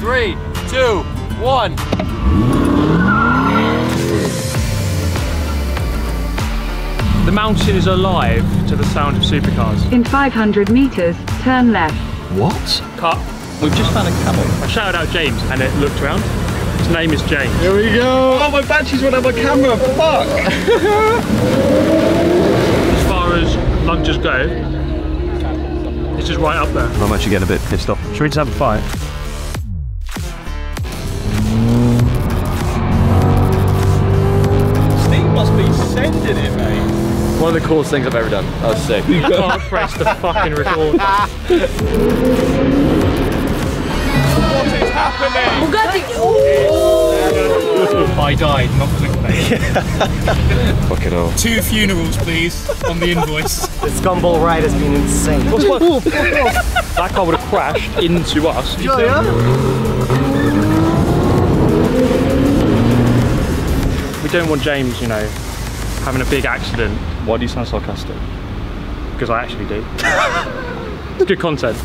Three, two, one. The mountain is alive to the sound of supercars. In 500 meters, turn left. What? Cut. We've just found a camel. I shouted out James and it looked around. His name is James. Here we go. Oh, my batteries went out my camera. Fuck. As far as lunges go, this is right up there. I'm actually getting a bit pissed off. Should we just have a fight? One of the coolest things I've ever done. That was sick. You can't press the fucking record. What is happening? Bugatti. I died, not clickbait. Fucking hell. Two funerals, please, on the invoice. This gumball ride has been insane. that car would have crashed into us. Yeah. We don't want James, you know, having a big accident Why do you sound sarcastic? because I actually do. it's good content.